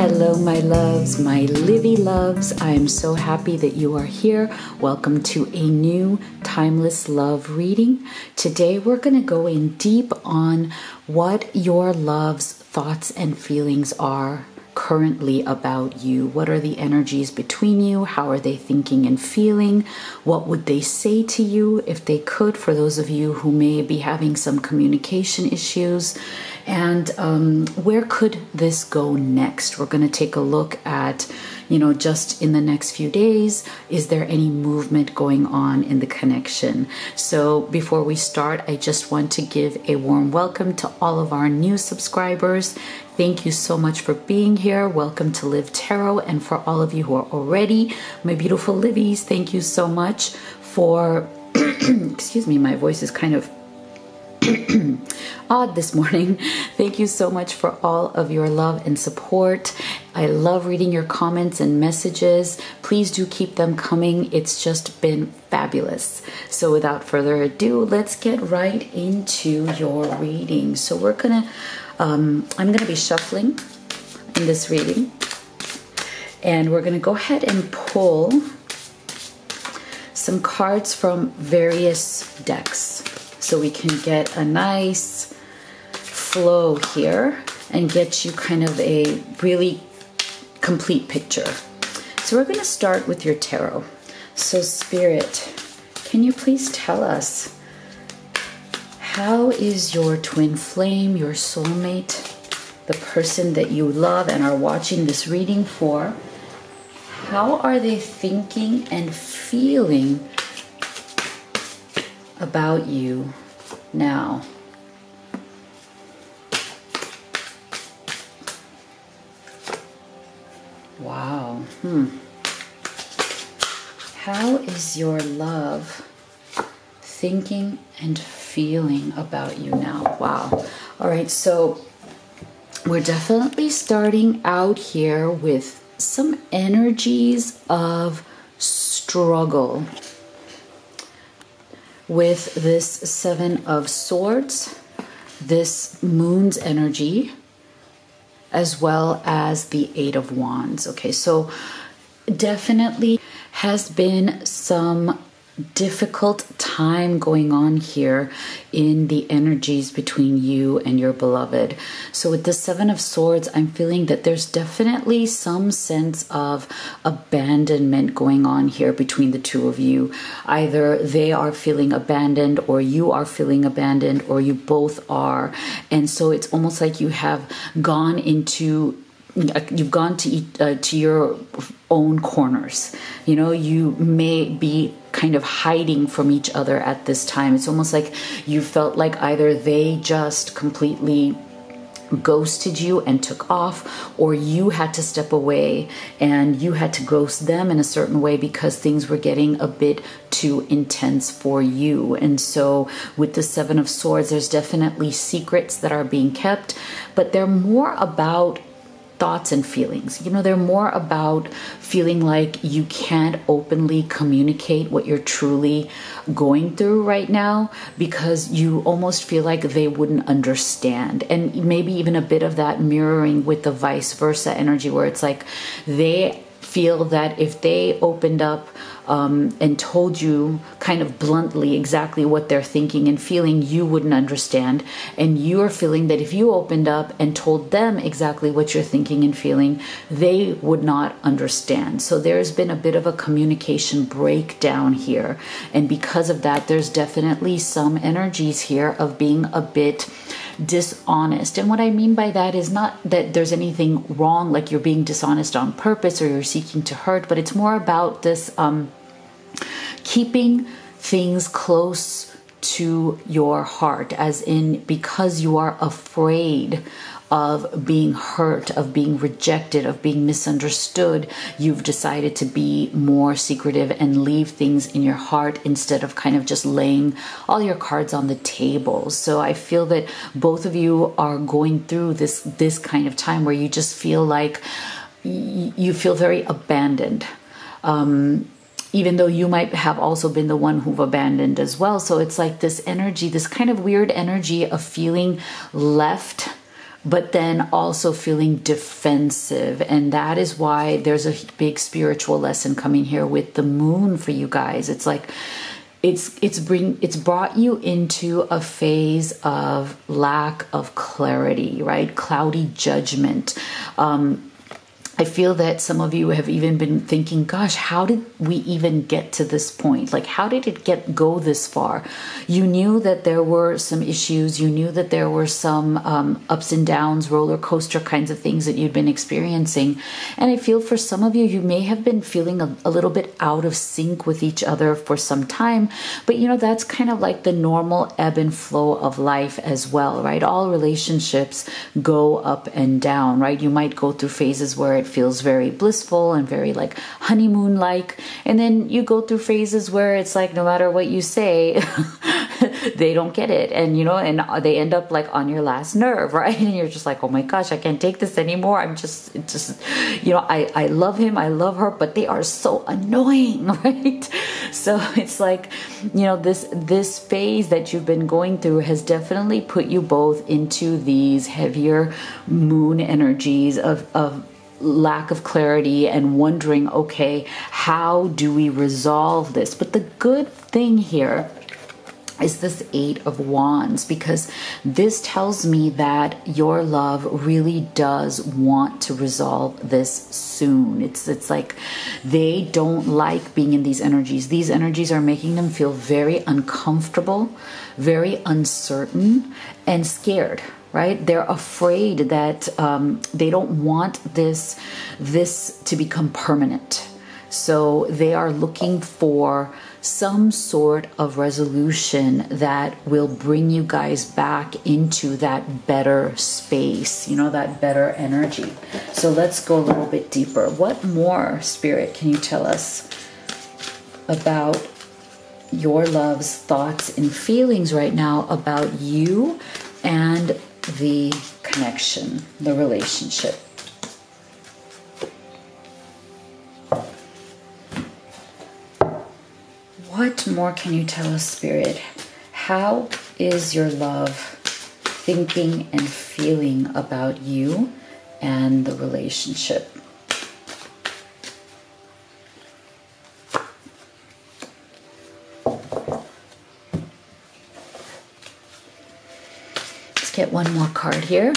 Hello, my loves, my Livy loves. I am so happy that you are here. Welcome to a new Timeless Love reading. Today, we're going to go in deep on what your love's thoughts and feelings are currently about you? What are the energies between you? How are they thinking and feeling? What would they say to you if they could, for those of you who may be having some communication issues? And um, where could this go next? We're going to take a look at you know, just in the next few days, is there any movement going on in the connection? So before we start, I just want to give a warm welcome to all of our new subscribers. Thank you so much for being here. Welcome to Liv Tarot. And for all of you who are already my beautiful Livies, thank you so much for, excuse me, my voice is kind of odd this morning. Thank you so much for all of your love and support. I love reading your comments and messages. Please do keep them coming. It's just been fabulous. So, without further ado, let's get right into your reading. So, we're gonna, um, I'm gonna be shuffling in this reading, and we're gonna go ahead and pull some cards from various decks so we can get a nice flow here and get you kind of a really complete picture. So we're going to start with your tarot. So Spirit, can you please tell us how is your twin flame, your soulmate, the person that you love and are watching this reading for, how are they thinking and feeling about you now. Wow. Hmm. How is your love thinking and feeling about you now? Wow. All right, so we're definitely starting out here with some energies of struggle with this Seven of Swords, this Moon's energy, as well as the Eight of Wands. Okay, so definitely has been some difficult time going on here in the energies between you and your beloved. So, with the Seven of Swords, I'm feeling that there's definitely some sense of abandonment going on here between the two of you. Either they are feeling abandoned, or you are feeling abandoned, or you both are. And so, it's almost like you have gone into you've gone to eat, uh, to your own corners you know you may be kind of hiding from each other at this time it's almost like you felt like either they just completely ghosted you and took off, or you had to step away and you had to ghost them in a certain way because things were getting a bit too intense for you. And so, with the Seven of Swords, there's definitely secrets that are being kept, but they're more about thoughts and feelings. You know, they're more about feeling like you can't openly communicate what you're truly going through right now because you almost feel like they wouldn't understand. And maybe even a bit of that mirroring with the vice versa energy where it's like they feel that if they opened up um, and told you kind of bluntly exactly what they're thinking and feeling, you wouldn't understand. And you're feeling that if you opened up and told them exactly what you're thinking and feeling, they would not understand. So there's been a bit of a communication breakdown here. And because of that, there's definitely some energies here of being a bit dishonest. And what I mean by that is not that there's anything wrong, like you're being dishonest on purpose or you're seeking to hurt, but it's more about this um, keeping things close to your heart, as in because you are afraid of being hurt, of being rejected, of being misunderstood, you've decided to be more secretive and leave things in your heart instead of kind of just laying all your cards on the table. So I feel that both of you are going through this this kind of time where you just feel like you feel very abandoned. Um, even though you might have also been the one who've abandoned as well. So it's like this energy, this kind of weird energy of feeling left but then also feeling defensive. And that is why there's a big spiritual lesson coming here with the moon for you guys. It's like, it's it's bring it's brought you into a phase of lack of clarity right cloudy judgment um, I feel that some of you have even been thinking, gosh, how did we even get to this point? Like how did it get go this far? You knew that there were some issues, you knew that there were some um, ups and downs, roller coaster kinds of things that you'd been experiencing. And I feel for some of you, you may have been feeling a, a little bit out of sync with each other for some time. But you know, that's kind of like the normal ebb and flow of life as well, right? All relationships go up and down, right? You might go through phases where it feels very blissful and very like honeymoon like. And then you go through phases where it's like no matter what you say, they don't get it. And you know, and they end up like on your last nerve, right? And you're just like, oh my gosh, I can't take this anymore. I'm just, just, you know, I, I love him, I love her, but they are so annoying, right? So it's like, you know, this this phase that you've been going through has definitely put you both into these heavier moon energies of of lack of clarity and wondering, okay, how do we resolve this? But the good thing here is this eight of wands because this tells me that your love really does want to resolve this soon. It's it's like they don't like being in these energies. These energies are making them feel very uncomfortable very uncertain and scared right they're afraid that um, they don't want this this to become permanent so they are looking for some sort of resolution that will bring you guys back into that better space, you know, that better energy. So let's go a little bit deeper. What more, Spirit, can you tell us about your love's thoughts and feelings right now about you and the connection, the relationship. What more can you tell us, Spirit? How is your love thinking and feeling about you and the relationship? Get one more card here.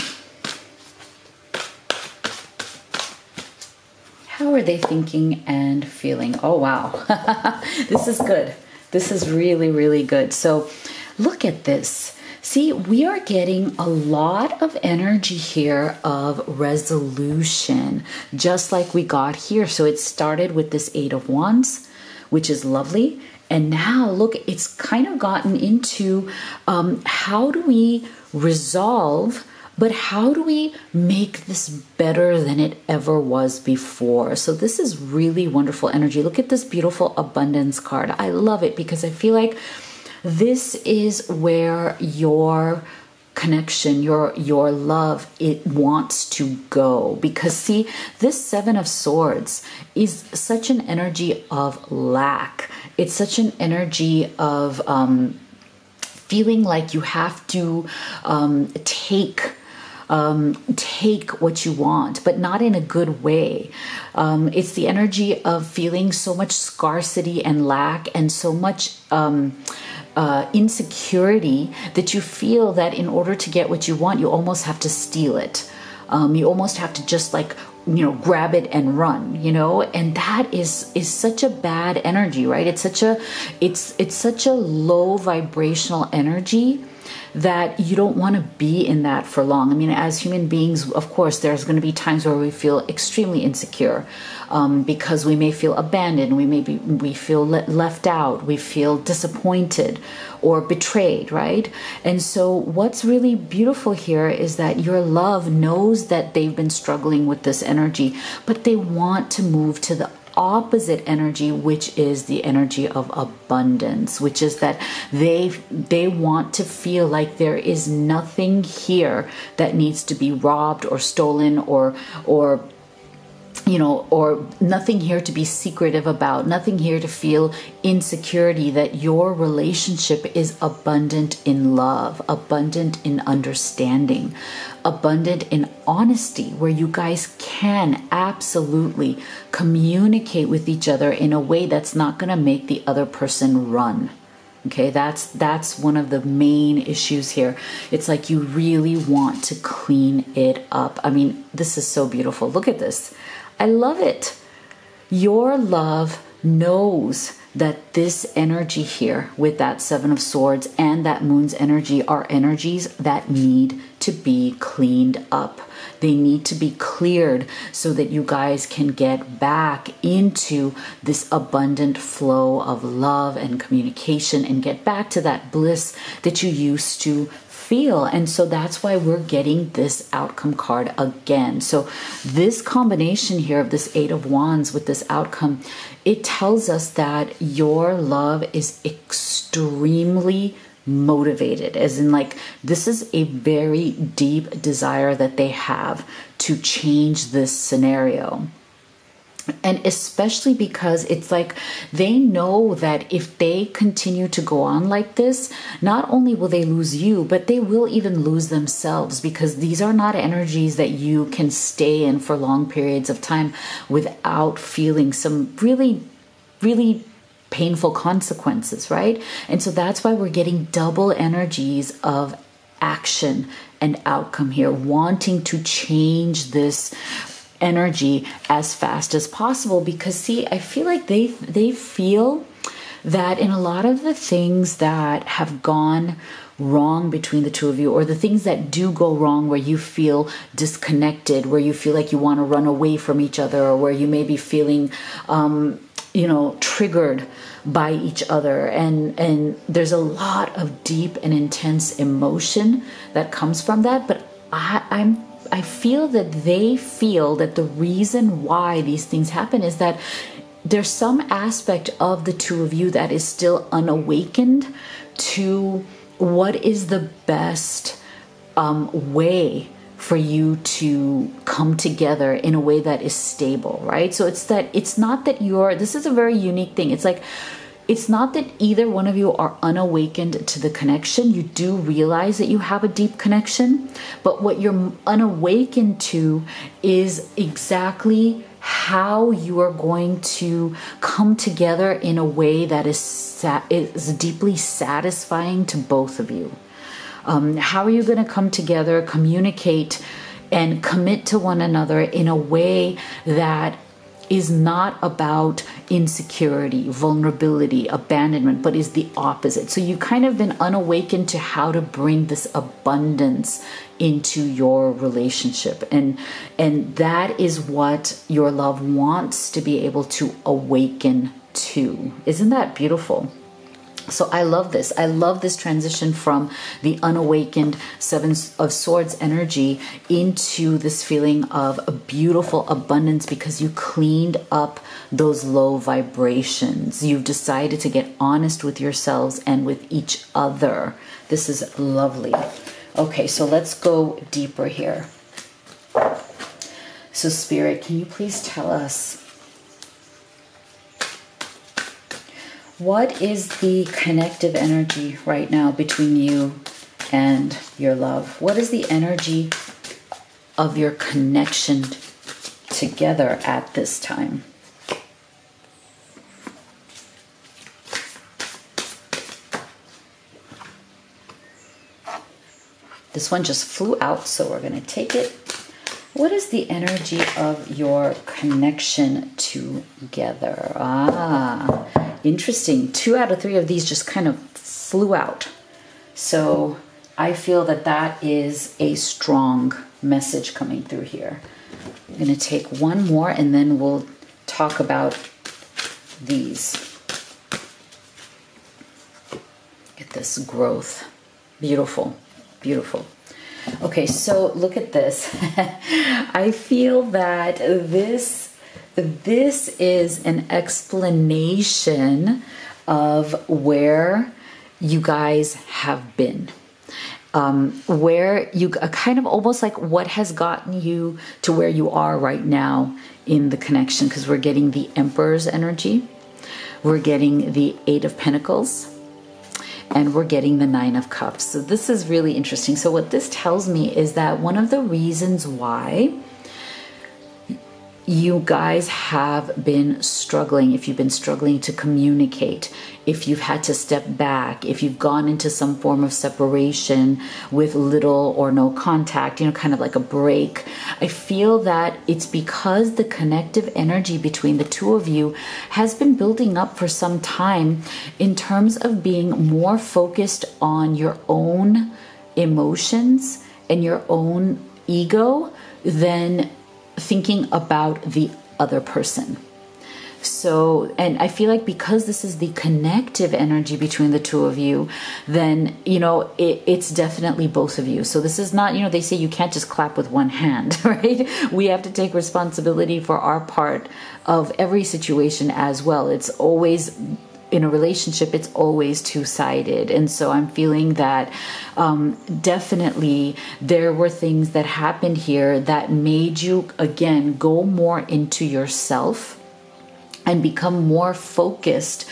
How are they thinking and feeling? Oh, wow. this is good. This is really, really good. So, look at this. See, we are getting a lot of energy here of resolution, just like we got here. So, it started with this Eight of Wands, which is lovely. And now, look, it's kind of gotten into um, how do we resolve but how do we make this better than it ever was before? So, this is really wonderful energy. Look at this beautiful abundance card. I love it because I feel like this is where your connection your your love it wants to go because see this 7 of swords is such an energy of lack it's such an energy of um feeling like you have to um, take um, take what you want, but not in a good way. Um, it's the energy of feeling so much scarcity and lack and so much. Um, uh, insecurity that you feel that in order to get what you want, you almost have to steal it. Um, you almost have to just like you know grab it and run you know? And that is is such a bad energy right? It's such a it's it's such a low vibrational energy that you don't want to be in that for long. I mean, as human beings, of course, there's going to be times where we feel extremely insecure um, because we may feel abandoned, we may be we feel le- left out, we feel disappointed or betrayed, right? And so, what's really beautiful here is that your love knows that they've been struggling with this energy, but they want to move to the opposite energy which is the energy of abundance which is that they they want to feel like there is nothing here that needs to be robbed or stolen or or you know, or nothing here to be secretive about, nothing here to feel insecurity, that your relationship is abundant in love, abundant in understanding, abundant in honesty, where you guys can absolutely communicate with each other in a way that's not going to make the other person run. Okay that's that's one of the main issues here. It's like you really want to clean it up. I mean this is so beautiful. Look at this I love it. Your love knows that this energy here with that Seven of Swords and that Moon's energy are energies that need to be cleaned up. They need to be cleared so that you guys can get back into this abundant flow of love and communication and get back to that bliss that you used to feel. And so that's why we're getting this outcome card again. So, this combination here of this Eight of Wands with this outcome, it tells us that your love is extremely motivated, as in, like, this is a very deep desire that they have to change this scenario and especially because it's like they know that if they continue to go on like this not only will they lose you but they will even lose themselves because these are not energies that you can stay in for long periods of time without feeling some really really painful consequences right? And so that's why we're getting double energies of action and outcome here wanting to change this energy as fast as possible because see i feel like they they feel that in a lot of the things that have gone wrong between the two of you or the things that do go wrong where you feel disconnected where you feel like you want to run away from each other or where you may be feeling um, you know triggered by each other and and there's a lot of deep and intense emotion that comes from that but I, i'm I feel that they feel that the reason why these things happen is that there's some aspect of the two of you that is still unawakened to what is the best um, way for you to come together in a way that is stable, right? So it's that it's not that you're, this is a very unique thing. It's like, it's not that either one of you are unawakened to the connection. You do realize that you have a deep connection, but what you're unawakened to is exactly how you are going to come together in a way that is sa- is deeply satisfying to both of you. Um, how are you going to come together, communicate, and commit to one another in a way that is not about insecurity, vulnerability, abandonment, but is the opposite. So you've kind of been unawakened to how to bring this abundance into your relationship. And and that is what your love wants to be able to awaken to. Isn't that beautiful? So I love this. I love this transition from the unawakened Seven of Swords energy into this feeling of a beautiful abundance because you cleaned up those low vibrations. You've decided to get honest with yourselves and with each other. This is lovely. Okay, so let's go deeper here. So, Spirit, can you please tell us What is the connective energy right now between you and your love? What is the energy of your connection together at this time? This one just flew out, so we're going to take it. What is the energy of your connection together? Ah, interesting. Two out of three of these just kind of flew out. So I feel that that is a strong message coming through here. I'm going to take one more and then we'll talk about these. Get this growth. Beautiful, beautiful. Okay, so look at this. I feel that this this is an explanation of where you guys have been. um, where you kind of almost like what has gotten you to where you are right now in the connection because we're getting the emperor's energy we're getting the eight of pentacles and we're getting the nine of cups so this is really interesting so what this tells me is that one of the reasons why you guys have been struggling, if you've been struggling to communicate, if you've had to step back, if you've gone into some form of separation with little or no contact, you know, kind of like a break, I feel that it's because the connective energy between the two of you has been building up for some time in terms of being more focused on your own emotions and your own ego than thinking about the other person. So, and I feel like because this is the connective energy between the two of you, then, you know, it, it's definitely both of you. So, this is not, you know, they say you can't just clap with one hand, right? We have to take responsibility for our part of every situation as well. It's always in a relationship, it's always two sided. And so I'm feeling that um, definitely there were things that happened here that made you, again, go more into yourself and become more focused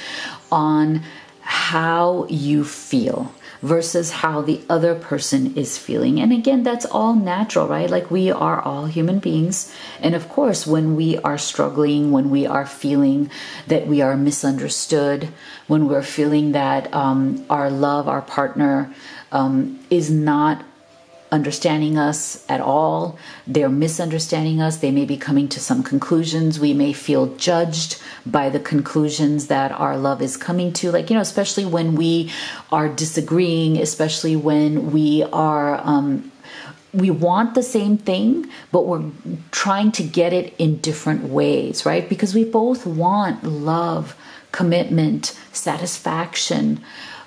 on how you feel versus how the other person is feeling. And again, that's all natural, right? Like we are all human beings. And of course, when we are struggling, when we are feeling that we are misunderstood, when we're feeling that um, our love, our partner, um, is not understanding us at all. They're misunderstanding us. They may be coming to some conclusions. We may feel judged by the conclusions that our love is coming to. Like, you know, especially when we are disagreeing, especially when we are. Um, we want the same thing, but we're trying to get it in different ways, right? Because we both want love, commitment, satisfaction,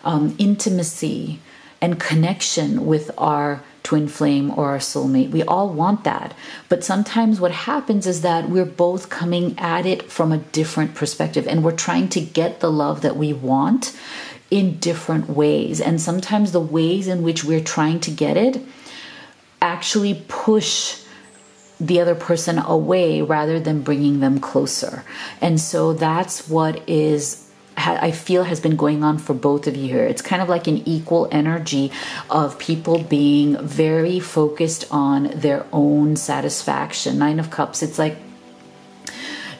um, intimacy, and connection with our twin flame or our soulmate. We all want that. But sometimes what happens is that we're both coming at it from a different perspective and we're trying to get the love that we want in different ways. And sometimes the ways in which we're trying to get it actually push the other person away rather than bringing them closer. And so that's what is I feel has been going on for both of you here. It's kind of like an equal energy of people being very focused on their own satisfaction. Nine of Cups, it's like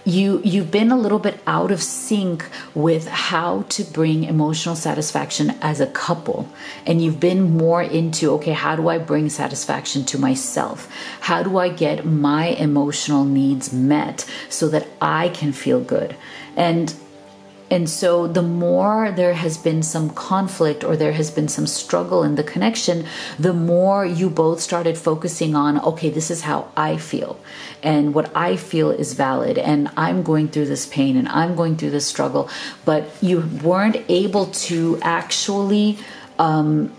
you you've been a little bit out of sync with how to bring emotional satisfaction as a couple and you've been more into okay how do i bring satisfaction to myself how do i get my emotional needs met so that i can feel good and and so, the more there has been some conflict or there has been some struggle in the connection, the more you both started focusing on, okay, this is how I feel. And what I feel is valid. And I'm going through this pain and I'm going through this struggle. But you weren't able to actually um,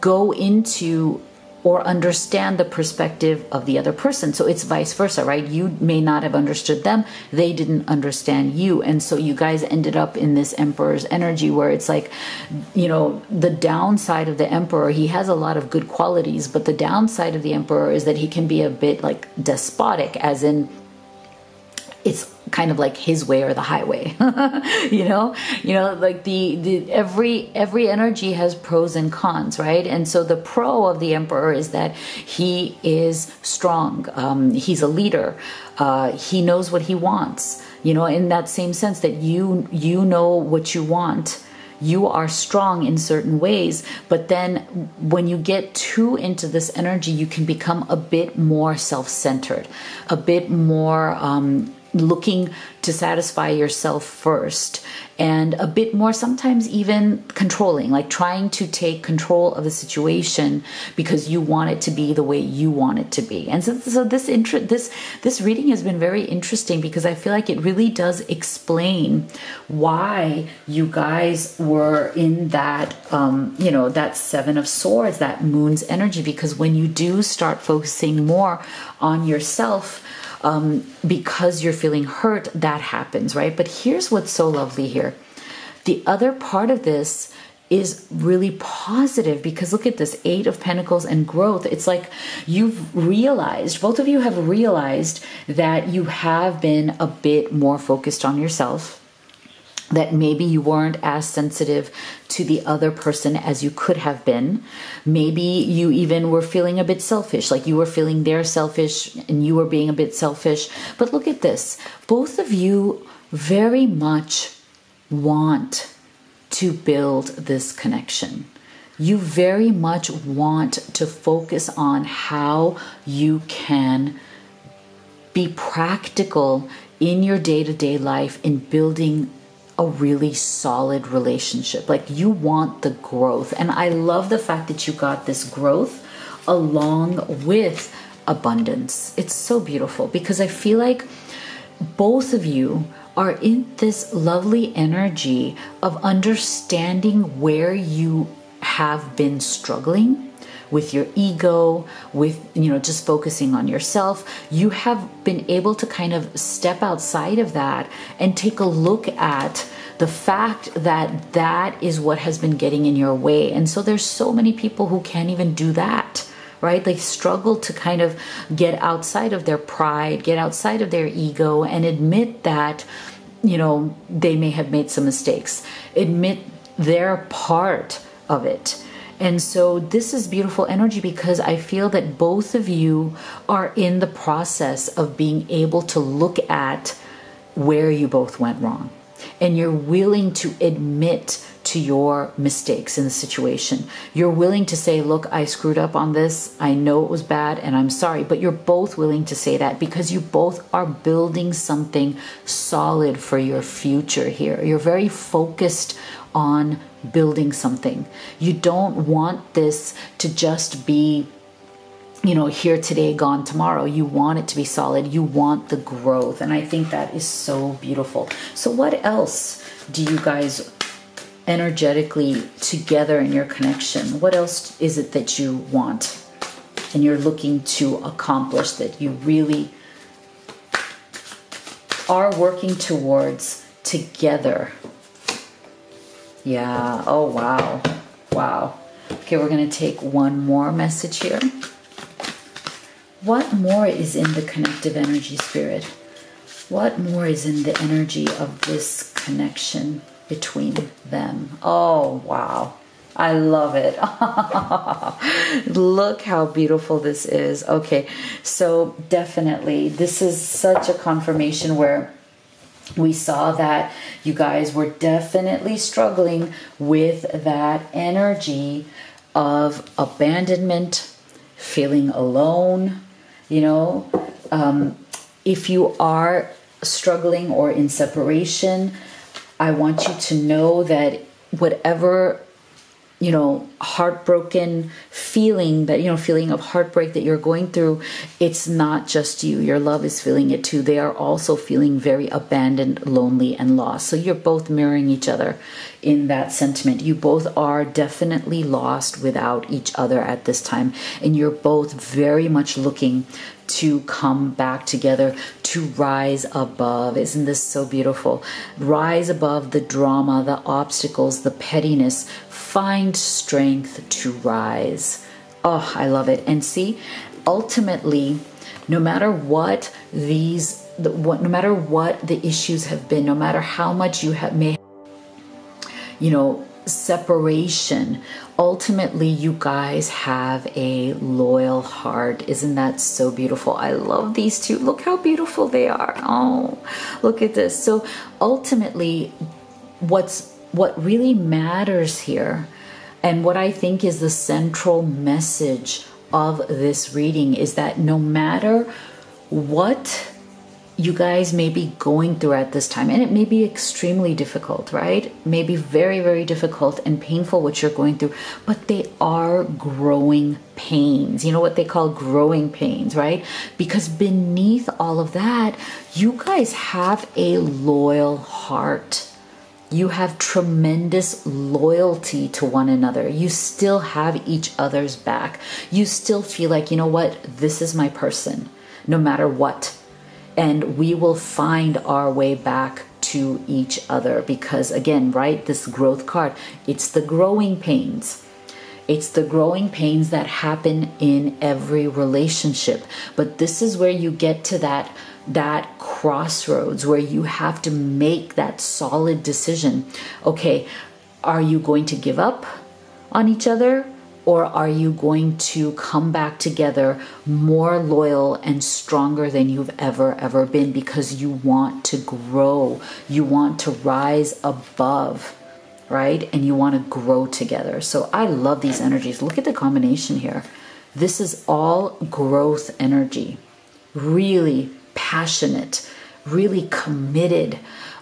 go into or understand the perspective of the other person. So it's vice versa, right? You may not have understood them, they didn't understand you. And so you guys ended up in this emperor's energy where it's like, you know, the downside of the emperor, he has a lot of good qualities, but the downside of the emperor is that he can be a bit like despotic, as in, it's kind of like his way or the highway you know? You know like the, the every every energy has pros and cons right? And so the pro of the emperor is that he is strong. Um, he's a leader. Uh, he knows what he wants you know in that same sense that you you know what you want. You are strong in certain ways but then when you get too into this energy you can become a bit more self-centered a bit more um, looking to satisfy yourself first and a bit more sometimes even controlling like trying to take control of the situation because you want it to be the way you want it to be. And so, so this this this reading has been very interesting because i feel like it really does explain why you guys were in that um, you know that seven of swords that moon's energy because when you do start focusing more on yourself um, because you're feeling hurt, that happens, right? But here's what's so lovely here. The other part of this is really positive because look at this eight of pentacles and growth. It's like you've realized both of you have realized that you have been a bit more focused on yourself that maybe you weren't as sensitive to the other person as you could have been. Maybe you even were feeling a bit selfish, like you were feeling they're selfish and you were being a bit selfish. But look at this both of you very much want to build this connection. You very much want to focus on how you can be practical in your day to day life in building a really solid relationship. Like you want the growth. And I love the fact that you got this growth along with abundance. It's so beautiful because I feel like both of you are in this lovely energy of understanding where you have been struggling with your ego, with, you know, just focusing on yourself, you have been able to kind of step outside of that and take a look at the fact that that is what has been getting in your way. And so there's so many people who can't even do that right? They struggle to kind of get outside of their pride, get outside of their ego, and admit that, you know, they may have made some mistakes, admit their part of it. And so this is beautiful energy because I feel that both of you are in the process of being able to look at where you both went wrong. And you're willing to admit to your mistakes in the situation. You're willing to say, Look, I screwed up on this. I know it was bad and I'm sorry. But you're both willing to say that because you both are building something solid for your future here. You're very focused on building something. You don't want this to just be you know, here today, gone tomorrow. You want it to be solid. You want the growth. And I think that is so beautiful. So, what else do you guys energetically together in your connection? What else is it that you want and you're looking to accomplish that you really are working towards together yeah. Oh, wow. Wow. Okay, we're going to take one more message here. What more is in the connective energy spirit? What more is in the energy of this connection between them? Oh, wow. I love it. Look how beautiful this is. Okay, so definitely, this is such a confirmation where we saw that you guys were definitely struggling with that energy of abandonment, feeling alone. You know, um, if you are struggling or in separation, I want you to know that whatever you know heartbroken feeling that you know feeling of heartbreak that you're going through it's not just you. Your love is feeling it too. They are also feeling very abandoned lonely and lost. So you're both mirroring each other in that sentiment. You both are definitely lost without each other at this time. And you're both very much looking to come back together, to rise above. Isn't this so beautiful? Rise above the drama, the obstacles, the pettiness, find strength to rise. Oh, I love it. And see, ultimately, no matter what these what no matter what the issues have been, no matter how much you have may you know separation ultimately you guys have a loyal heart. Isn't that so beautiful? I love these two. Look how beautiful they are. Oh look at this. So ultimately what's what really matters here, and what I think is the central message of this reading, is that no matter what you guys may be going through at this time, and it may be extremely difficult, right? Maybe very, very difficult and painful what you're going through, but they are growing pains. You know what they call growing pains, right? Because beneath all of that, you guys have a loyal heart you have tremendous loyalty to one another. You still have each other's back. You still feel like, you know what, this is my person, no matter what. And we will find our way back to each other because again right this growth card it's the growing pains it's the growing pains that happen in every relationship. But this is where you get to that that crossroads where you have to make that solid decision. Okay are you going to give up on each other or are you going to come back together more loyal and stronger than you've ever, ever been? Because you want to grow? You want to rise above, right? And you want to grow together. So I love these energies. Look at the combination here. This is all growth energy, really passionate, really committed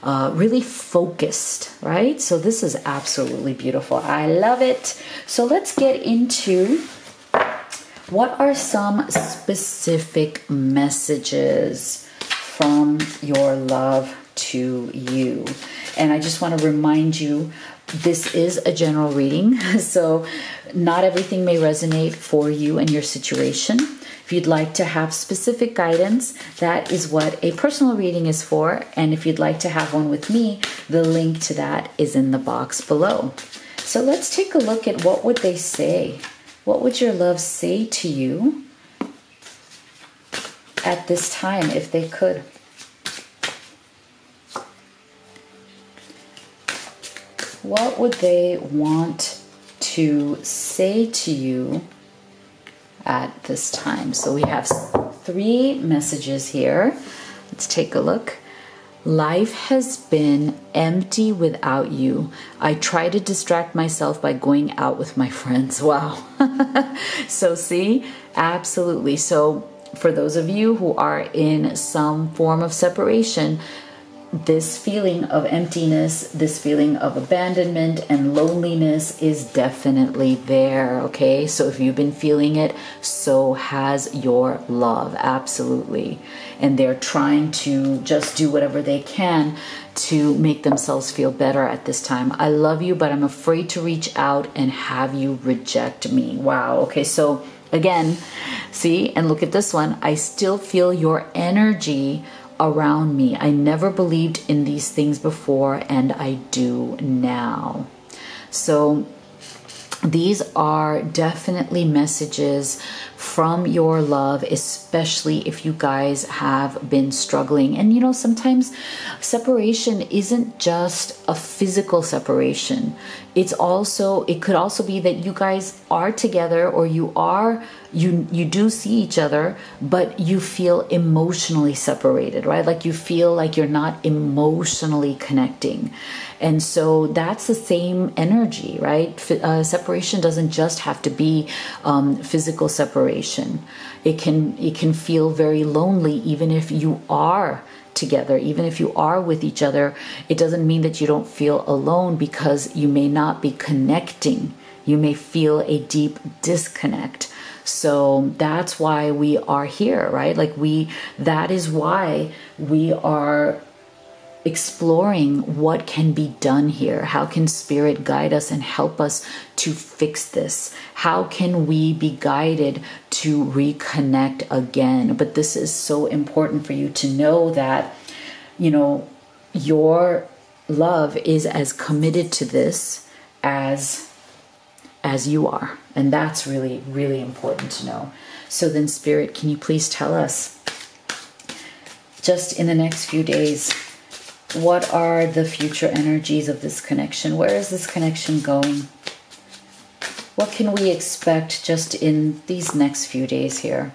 uh, really focused, right? So this is absolutely beautiful. I love it. So let's get into what are some specific messages from your love to you. And I just want to remind you this is a general reading, so not everything may resonate for you and your situation. If you'd like to have specific guidance, that is what a personal reading is for. And if you'd like to have one with me, the link to that is in the box below. So let's take a look at what would they say? What would your love say to you at this time if they could? What would they want to say to you at this time. So we have three messages here. Let's take a look. Life has been empty without you. I try to distract myself by going out with my friends. Wow. so, see, absolutely. So, for those of you who are in some form of separation, this feeling of emptiness, this feeling of abandonment and loneliness is definitely there, okay? So if you've been feeling it, so has your love, absolutely. And they're trying to just do whatever they can to make themselves feel better at this time. I love you, but I'm afraid to reach out and have you reject me. Wow, okay, so again, see, and look at this one. I still feel your energy around me. I never believed in these things before, and I do now. So, these are definitely messages from your love, especially if you guys have been struggling. And you know, sometimes separation isn't just a physical separation, it's also, it could also be that you guys are together or you are you you do see each other but you feel emotionally separated right? Like you feel like you're not emotionally connecting. And so that's the same energy right? Uh, separation doesn't just have to be um, physical separation. It can it can feel very lonely even if you are together even if you are with each other. It doesn't mean that you don't feel alone because you may not be connecting. You may feel a deep disconnect so that's why we are here, right? Like we, that is why we are exploring what can be done here. How can spirit guide us and help us to fix this? How can we be guided to reconnect again? But this is so important for you to know that, you know, your love is as committed to this as as you are. And that's really, really important to know. So then, Spirit, can you please tell us just in the next few days what are the future energies of this connection? Where is this connection going? What can we expect just in these next few days here?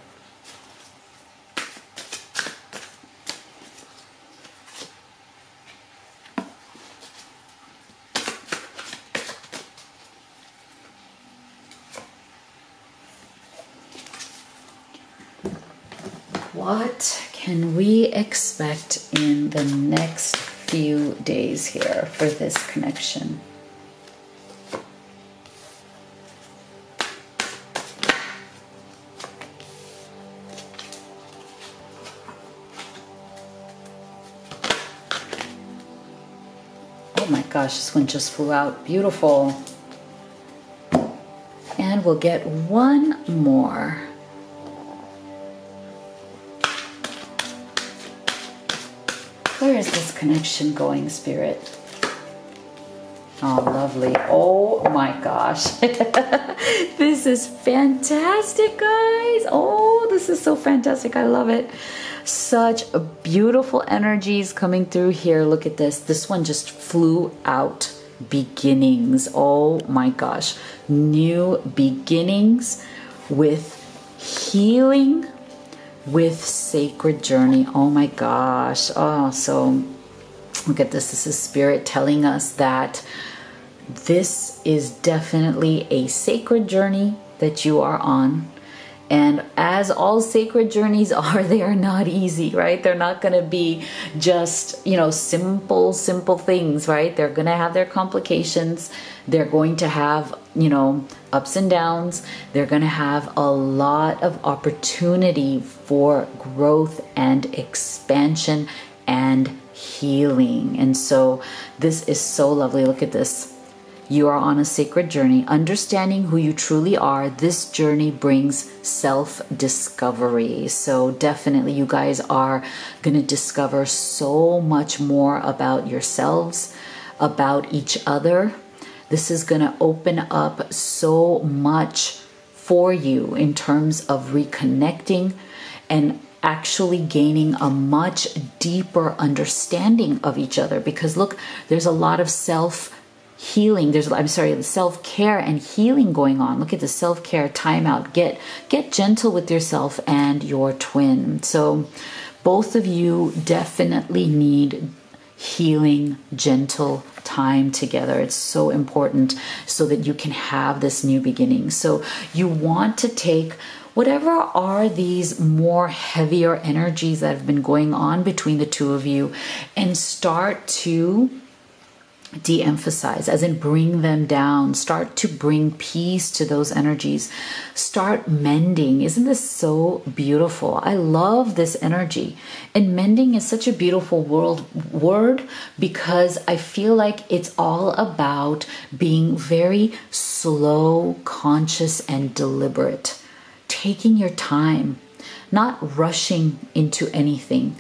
what can we expect in the next few days here for this connection? Oh my gosh, this one just flew out. Beautiful. And we'll get one more. Where is this connection going, Spirit? Oh, lovely. Oh my gosh. this is fantastic, guys. Oh, this is so fantastic. I love it. Such beautiful energies coming through here. Look at this. This one just flew out. Beginnings. Oh my gosh. New beginnings with healing, with sacred journey. Oh my gosh. Oh, so look at this. This is spirit telling us that this is definitely a sacred journey that you are on. And as all sacred journeys are, they are not easy, right? They're not going to be just, you know, simple, simple things, right? They're going to have their complications. They're going to have, you know, ups and downs. They're going to have a lot of opportunity for growth and expansion and healing. And so this is so lovely. Look at this. You are on a sacred journey, understanding who you truly are. This journey brings self discovery. So, definitely, you guys are going to discover so much more about yourselves, about each other. This is going to open up so much for you in terms of reconnecting and actually gaining a much deeper understanding of each other. Because look there's a lot of self healing there's i'm sorry self-care and healing going on. Look at the self-care timeout. Get get gentle with yourself and your twin. So both of you definitely need healing gentle time together. It's so important so that you can have this new beginning. So you want to take whatever are these more heavier energies that have been going on between the two of you and start to de emphasize, as in bring them down. Start to bring peace to those energies. Start mending. Isn't this so beautiful? I love this energy. And mending is such a beautiful world word because I feel like it's all about being very slow, conscious, and deliberate. Taking your time, not rushing into anything.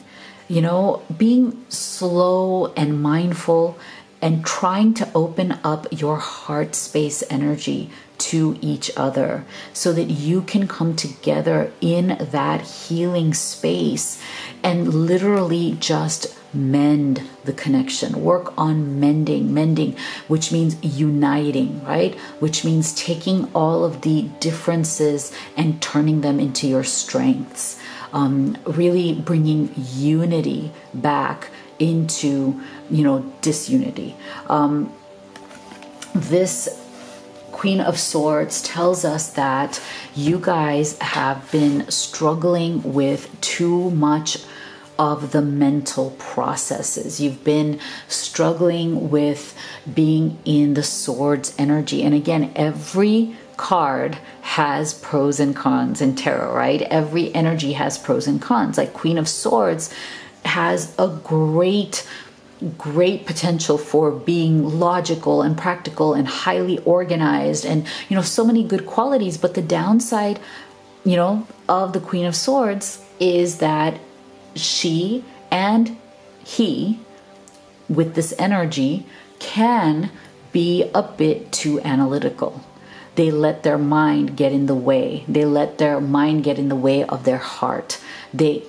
You know, being slow and mindful and trying to open up your heart space energy to each other so that you can come together in that healing space and literally just mend the connection. Work on mending mending which means uniting right? Which means taking all of the differences and turning them into your strengths. Um, really bringing unity back into you know disunity um, this queen of swords tells us that you guys have been struggling with too much of the mental processes. You've been struggling with being in the swords energy. And again, every card has pros and cons in tarot, right? Every energy has pros and cons. Like Queen of Swords has a great great potential for being logical and practical and highly organized and you know so many good qualities. But the downside you know of the queen of swords is that she and he with this energy can be a bit too analytical. They let their mind get in the way. They let their mind get in the way of their heart. They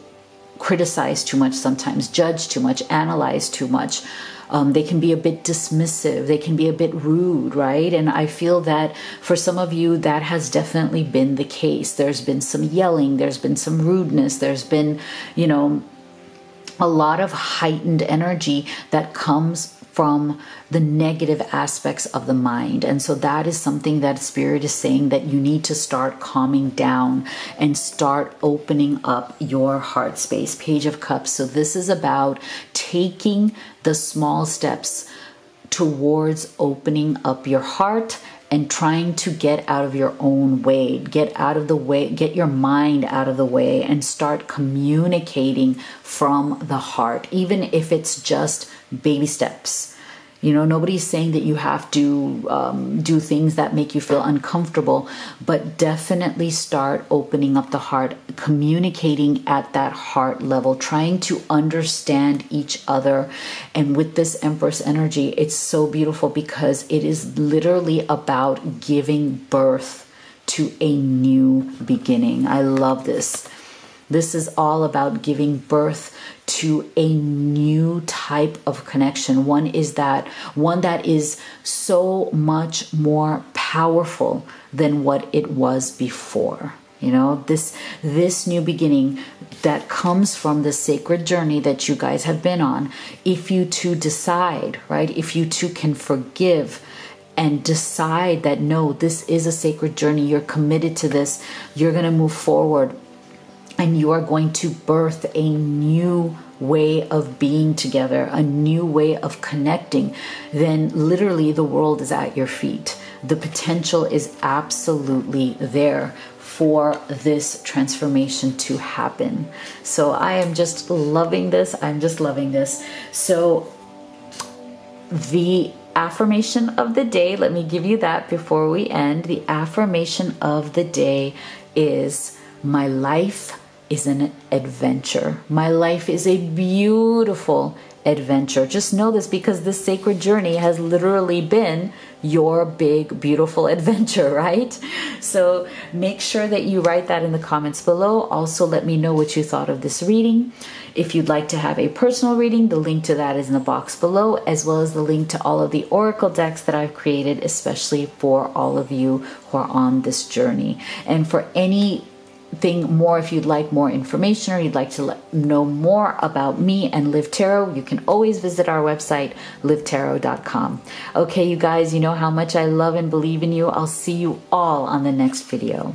criticize too much sometimes, judge too much, analyze too much. Um, they can be a bit dismissive, they can be a bit rude, right? And I feel that for some of you, that has definitely been the case. There's been some yelling, there's been some rudeness, there's been, you know, a lot of heightened energy that comes from the negative aspects of the mind. And so that is something that Spirit is saying that you need to start calming down and start opening up your heart space. Page of Cups. So this is about taking the small steps towards opening up your heart and trying to get out of your own way, get out of the way, get your mind out of the way, and start communicating from the heart, even if it's just baby steps. You know, nobody's saying that you have to um, do things that make you feel uncomfortable, but definitely start opening up the heart, communicating at that heart level, trying to understand each other. And with this Empress energy, it's so beautiful because it is literally about giving birth to a new beginning. I love this. This is all about giving birth to a new type of connection. One is that one that is so much more powerful than what it was before. You know, this this new beginning that comes from the sacred journey that you guys have been on, if you to decide, right? If you two can forgive and decide that no, this is a sacred journey, you're committed to this, you're going to move forward and you are going to birth a new way of being together, a new way of connecting, then literally the world is at your feet. The potential is absolutely there for this transformation to happen. So I am just loving this. I'm just loving this. So the affirmation of the day, let me give you that before we end. The affirmation of the day is my life is an adventure. My life is a beautiful adventure. Just know this because this sacred journey has literally been your big, beautiful adventure, right? So make sure that you write that in the comments below. Also, let me know what you thought of this reading. If you'd like to have a personal reading, the link to that is in the box below, as well as the link to all of the oracle decks that I've created, especially for all of you who are on this journey. And for any thing more. If you'd like more information or you'd like to know more about me and Liv Tarot you can always visit our website livtarot.com okay you guys you know how much i love and believe in you. I'll see you all on the next video